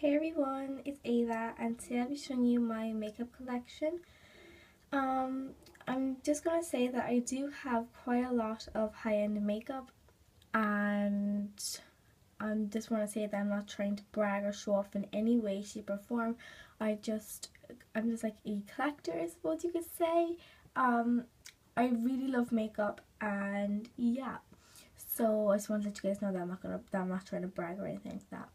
Hey everyone, it's Ava and today I'll be showing you my makeup collection. Um, I'm just going to say that I do have quite a lot of high-end makeup and I just want to say that I'm not trying to brag or show off in any way, shape or form. I just, I'm just like a collector I suppose you could say. Um, I really love makeup and yeah. So I just want to let you guys know that I'm not gonna that I'm not trying to brag or anything like that.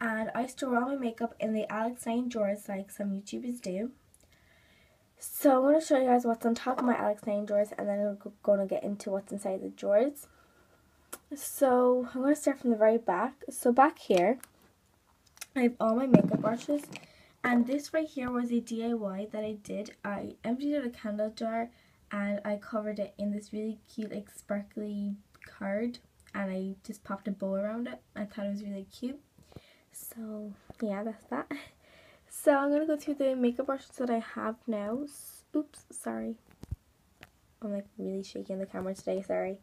And I store all my makeup in the Alex 9 drawers like some YouTubers do. So I'm going to show you guys what's on top of my Alex 9 drawers and then I'm going to get into what's inside the drawers. So I'm going to start from the very back. So back here, I have all my makeup brushes. And this right here was a DIY that I did. I emptied out a candle jar and I covered it in this really cute like sparkly card and I just popped a bow around it. I thought it was really cute. So yeah, that's that. So I'm going to go through the makeup brushes that I have now. Oops, sorry. I'm like really shaking the camera today, sorry.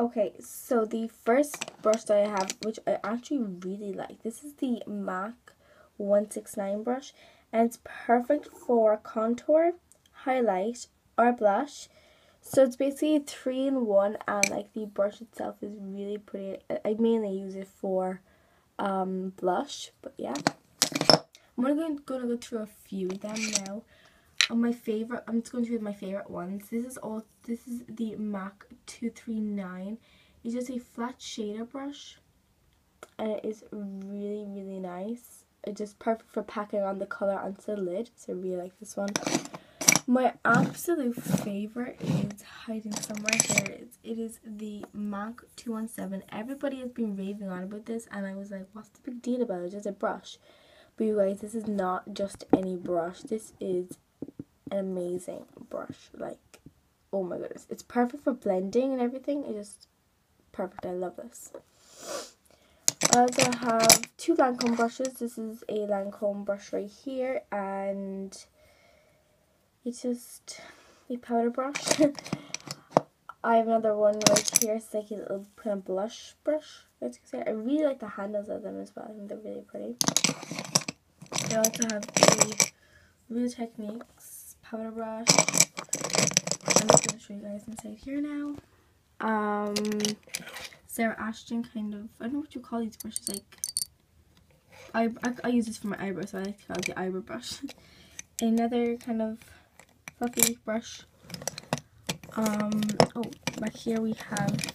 Okay, so the first brush that I have, which I actually really like, this is the MAC 169 brush. And it's perfect for contour, highlight, or blush. So it's basically three in one and like the brush itself is really pretty. I mainly use it for um, blush, but yeah. I'm go, gonna go through a few of them now. On my favorite, I'm just going through my favorite ones. This is all. This is the MAC 239. It's just a flat shader brush, and it is really really nice. It's just perfect for packing on the color onto the lid. So I really like this one. My absolute favorite is hiding somewhere. Here it is. It is the MAC 217. Everybody has been raving on about this and I was like, what's the big deal about it? Just a brush. But you guys, this is not just any brush. This is an amazing brush. Like, oh my goodness. It's perfect for blending and everything. It's just perfect. I love this. I also have two Lancome brushes. This is a Lancome brush right here and it's just a powder brush. I have another one right here. It's like a little kind of blush brush. As see, I really like the handles of them as well. I think they're really pretty. I also have the Real Techniques powder brush. I'm just going to show you guys inside here now. Um, Sarah Ashton kind of, I don't know what you call these brushes, like, I, I, I use this for my eyebrows, so I like to call it the eyebrow brush. Another kind of brush. Um, oh, back here we have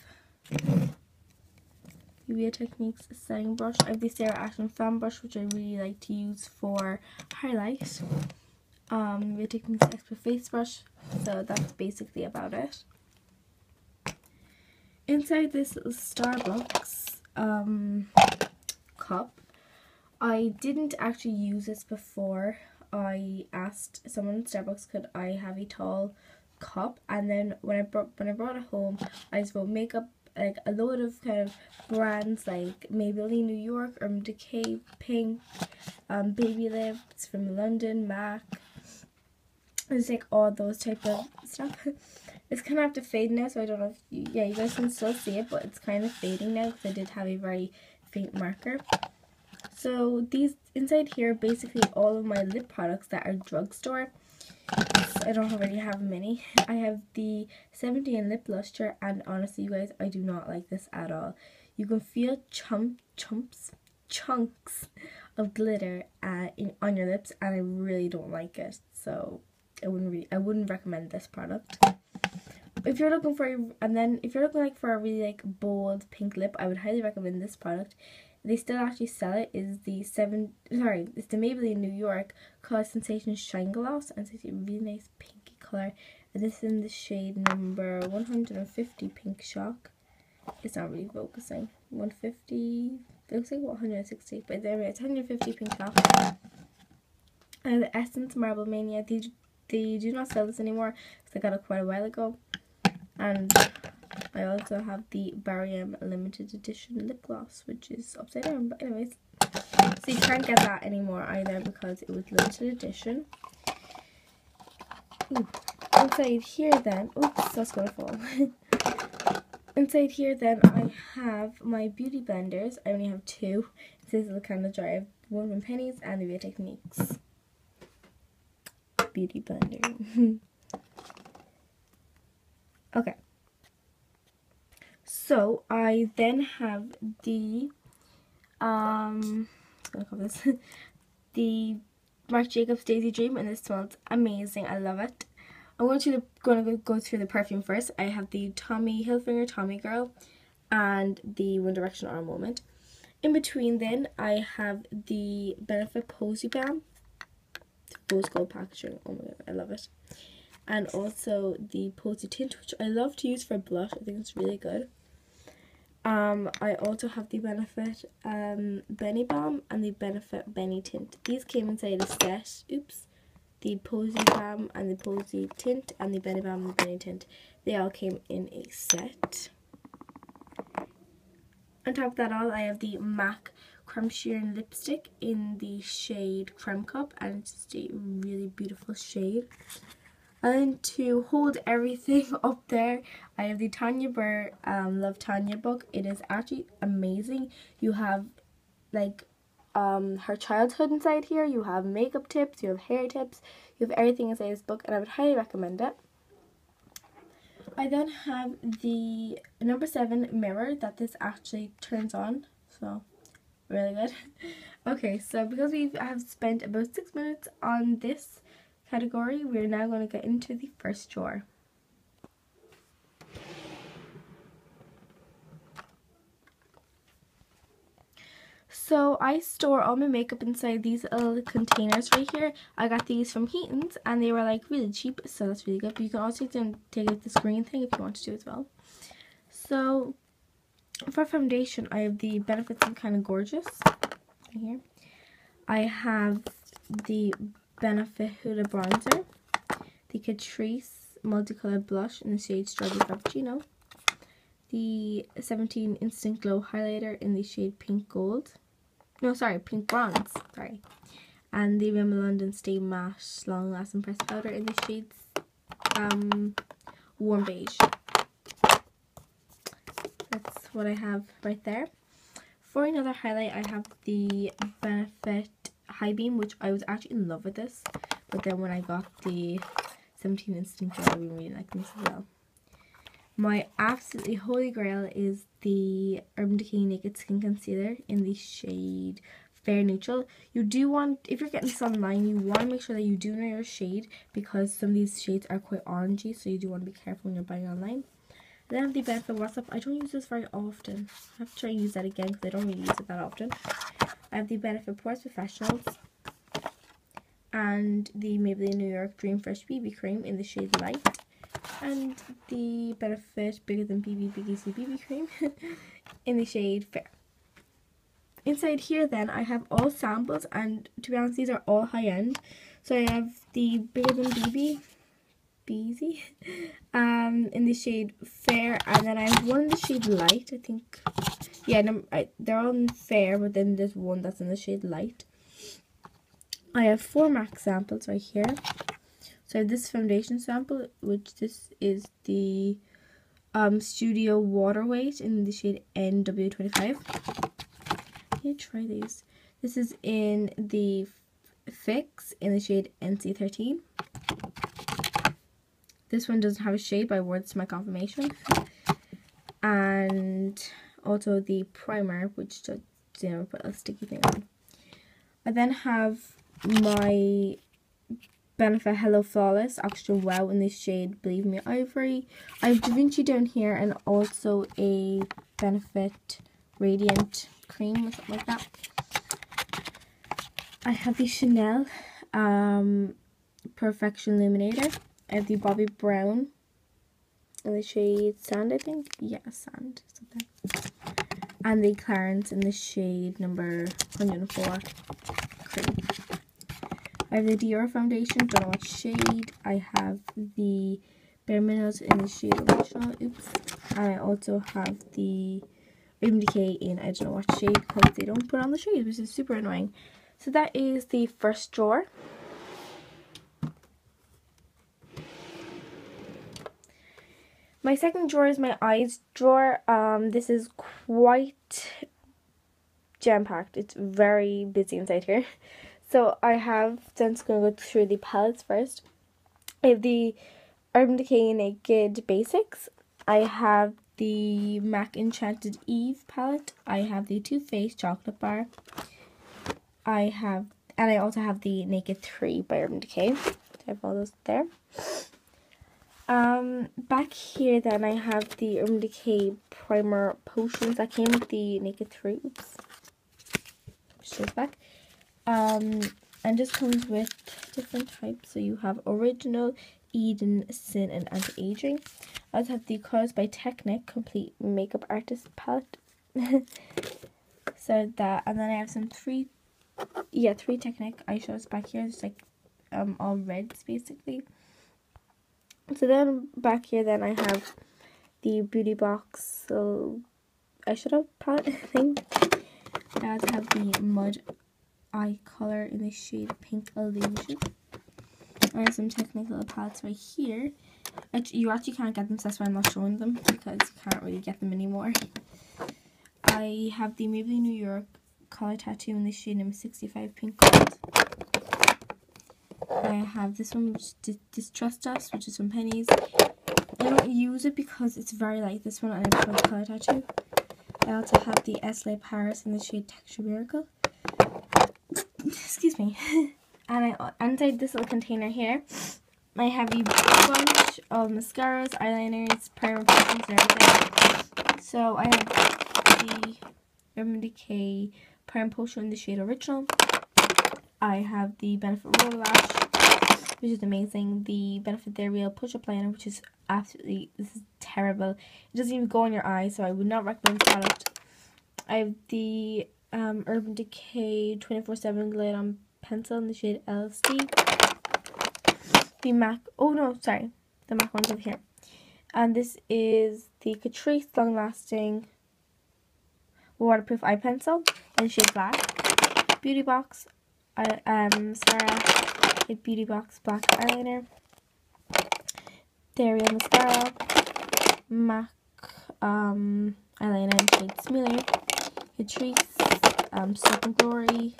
Uvia Techniques setting brush. I have the Sarah Ashton fan brush, which I really like to use for highlight. Um, Uvia Techniques Expert Face Brush. So that's basically about it. Inside this Starbucks um, cup, I didn't actually use this before. I asked someone at Starbucks could I have a tall cup and then when I brought when I brought it home I just wrote makeup like a load of kind of brands like Maybelline New York, Urban Decay, Pink, um, Baby Lips from London, MAC. It's like all those type of stuff. it's kind of have to fade now, so I don't know if you, yeah you guys can still see it, but it's kind of fading now because I did have a very faint marker. So these inside here basically all of my lip products that are drugstore. I don't already have many. I have the Seventy 17 lip luster and honestly you guys I do not like this at all. You can feel chump chumps chunks of glitter uh, in, on your lips and I really don't like it. So I wouldn't really I wouldn't recommend this product. If you're looking for and then if you're looking like for a really like bold pink lip, I would highly recommend this product they still actually sell it is the seven sorry it's the Maybelline New York Color Sensation Shine Gloss and it's a really nice pinky color. And this is in the shade number 150 Pink Shock. It's not really focusing. 150 it looks like 160 but there it's 150 Pink Shock. And the Essence Marble Mania they, they do not sell this anymore because I got it quite a while ago. And I also have the Barry M limited edition lip gloss, which is upside down. But anyways, so you can't get that anymore either because it was limited edition. Ooh. Inside here then, oops, that's gonna fall. Inside here then I have my beauty blenders. I only have two. It's is the kind of jar I have one from Penneys and the Real Techniques beauty blender. okay. So I then have the um this the Marc Jacobs Daisy Dream and this smells amazing. I love it. I'm going to going to go through the perfume first. I have the Tommy Hilfiger Tommy Girl and the One Direction Our Moment. In between then I have the Benefit Posy Balm. Rose gold packaging. Oh my god, I love it. And also the Posy Tint, which I love to use for blush. I think it's really good. Um, I also have the Benefit um, Benebalm and the Benefit Benetint. These came inside a set. Oops. The Posy Balm and the Posy Tint and the Benebalm and the Benetint. They all came in a set. On top of that all, I have the MAC Creme Sheer lipstick in the shade Creme Cup and it's just a really beautiful shade. And to hold everything up there, I have the Tanya Burr um, Love Tanya book. It is actually amazing. You have like um, her childhood inside here. You have makeup tips, you have hair tips, you have everything inside this book and I would highly recommend it. I then have the number 7 mirror that this actually turns on. So, really good. okay, so because we have spent about 6 minutes on this category, we're now going to get into the first drawer. So I store all my makeup inside these little containers right here. I got these from Heaton's and they were like really cheap, so that's really good. But you can also take them take out the screen thing if you want to do as well. So for foundation, I have the Benefits of Kind of Gorgeous here. I have the Benefit Hoola Bronzer, the Catrice Multicolored Blush in the shade Strawberry Frappuccino, the 17 Instant Glow Highlighter in the shade Pink Gold, no sorry, Pink Bronze, sorry, and the Rimmel London Stay Matte Long Lasting Pressed Powder in the shades um, Warm Beige. That's what I have right there. For another highlight, I have the Benefit High Beam, which I was actually in love with this. But then when I got the 17 Instant I really like this as well. My absolutely holy grail is the Urban Decay Naked Skin Concealer in the shade Fair Neutral. You do want, if you're getting this online, you want to make sure that you do know your shade because some of these shades are quite orangey, so you do want to be careful when you're buying online. Then I the Benefit Watt's Up. I don't use this very often. I have to try and use that again because I don't really use it that often. I have the Benefit Pores Professionals and the Maybelline New York Dream Fresh BB Cream in the shade Light and the Benefit Bigger Than BB Biggie BB Cream in the shade Fair. Inside here then I have all samples and to be honest these are all high end. So I have the Bigger Than BB Beezy um, in the shade Fair and then I have one in the shade Light I think yeah, I, they're all fair, but then there's one that's in the shade light. I have four MAC samples right here. So I have this foundation sample, which this is the um, Studio Water Weight in the shade NW25. Let me try these. This is in the Fix in the shade NC13. This one doesn't have a shade, but I wore this to my confirmation. And also the primer, which just you know put a sticky thing on. I then have my Benefit Hello Flawless Extra Wow in the shade Believe Me Ivory. I have Da Vinci down here and also a Benefit Radiant Cream or something like that. I have the Chanel um, Perfection Illuminator. I have the Bobbi Brown in the shade Sand, I think. Yeah, Sand. Something and the Clarins in the shade number 104 cream. I have the Dior foundation, don't know what shade. I have the Bare Minerals in the shade original, oops. And I also have the Urban Decay in I don't know what shade because they don't put on the shade, which is super annoying. So that is the first drawer. My second drawer is my eyes drawer. Um, this is quite jam packed. It's very busy inside here. So I have, so I'm just going to go through the palettes first. I have the Urban Decay Naked Basics. I have the MAC Enchanted Eve palette. I have the Too Faced Chocolate Bar. I have, and I also have the Naked 3 by Urban Decay. So I have all those there. Um, back here then I have the Urban Decay Primer Potions that came with the Naked 3. Oops. Shows back. Um, and just comes with different types. So you have Original, Eden, Sin, and Anti-Aging. I also have the Colors by Technic Complete Makeup Artist Palette. so that, and then I have some three, yeah, three Technic eyeshadows back here. It's like um all reds basically. So then back here, then I have the Beauty Box so i eyeshadow palette thing. I also have the Mud Eye color in the shade Pink Illusion. I have some technical palettes right here. You actually can't get them, so that's why I'm not showing them, because you can't really get them anymore. I have the Maybelline New York color tattoo in the shade number 65 Pink Gold. I have this one, which is Distrust Us, which is from Penneys. I don't use it because it's very light, this one, and I prefer the color tattoo. I also have the Estee Paris in the shade Texture Miracle. Excuse me. and I inside this little container here, I have a bunch of mascaras, eyeliners, primer and everything. So I have the Urban Decay Prime Potion in the shade Original. I have the Benefit Roller Lash which is amazing. The Benefit They're Real push-up liner, which is absolutely, this is terrible. It doesn't even go on your eye, so I would not recommend this product. I have the um, Urban Decay 24-7 Glide on Pencil in the shade LSD. The MAC, oh no, sorry, the MAC one's over here. And this is the Catrice Long Lasting Waterproof Eye Pencil in shade black. Beauty Box, uh, um, Sarah Kid Beauty Box Black Eyeliner, Daria Mascara, MAC um, Eyeliner in shade Smoother, Catrice, um, Soap and Glory,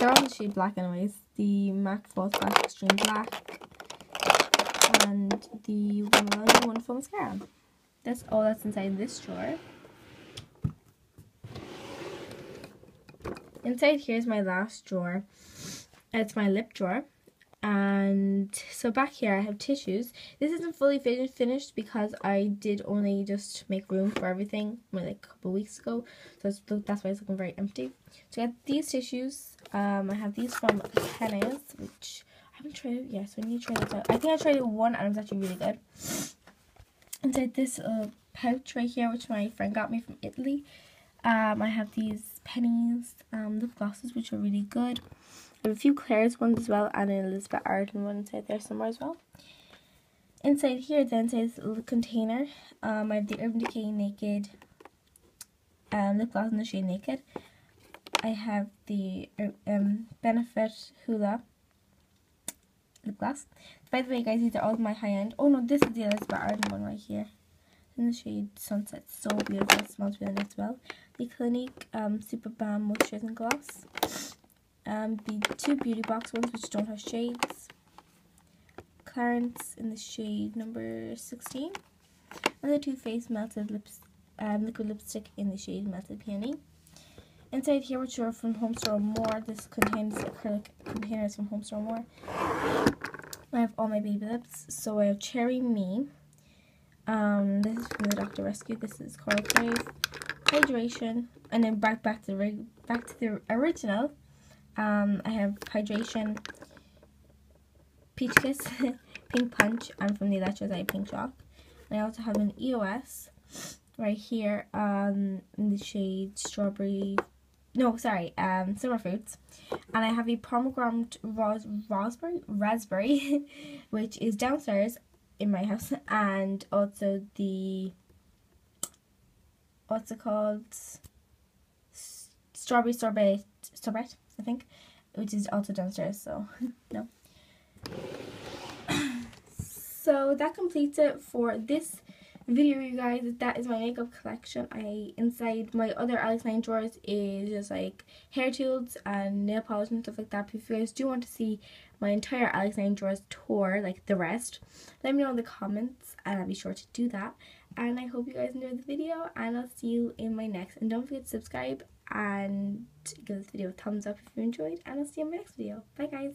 they're all in the shade black anyways, the MAC False Black Extreme Black, and the One Wonderful Mascara. That's all that's inside this drawer. Inside here's my last drawer. It's my lip drawer and so back here I have tissues. This isn't fully finished because I did only just make room for everything like a couple weeks ago. So that's why it's looking very empty. So I got these tissues. Um, I have these from Penneys, which I haven't tried it yet, so I need to try this out. I think I tried one and it was actually really good. Inside this uh, pouch right here, which my friend got me from Italy. Um, I have these Penneys, um, lip glosses, which are really good. I have a few Claire's ones as well and an Elizabeth Arden one inside there somewhere as well. Inside here then says little container. Um, I have the Urban Decay Naked um, lip gloss in the shade Naked. I have the um, Benefit Hoola lip gloss. By the way guys, these are all my high-end. Oh no, this is the Elizabeth Arden one right here. In the shade Sunset. So beautiful. It smells really nice as well. The Clinique um, Super Balm Moisturizing Gloss um, the two beauty box ones which don't have shades. Clarins in the shade number 16. And the Too Faced Melted Lips, um, Liquid Lipstick in the shade Melted Peony. Inside here, which are from Home Store More, this contains acrylic containers from Home Store More. I have all my baby lips. So I have Cherry Me. Um, this is from the Dr. Rescue. This is Coral Crave. Hydration. And then back back to the back to the original. Um, I have Hydration, Peach Kiss, Pink Punch, and from the Electros I Pink Shock. And I also have an EOS right here um, in the shade Strawberry, no, sorry, um, Summer Fruits. And I have a pomegranate ros raspberry, raspberry, which is downstairs in my house. And also the, what's it called? Strawberry sorbet, sorbet I think, which is also downstairs, so no. so that completes it for this video you guys. That is my makeup collection. I inside my other alex 9 drawers is just like hair tools and nail polish and stuff like that. But if you guys do want to see my entire alex 9 drawers tour like the rest let me know in the comments and i'll be sure to do that. And i hope you guys enjoyed the video and i'll see you in my next. And don't forget to subscribe and give this video a thumbs up if you enjoyed and i'll see you in my next video. Bye guys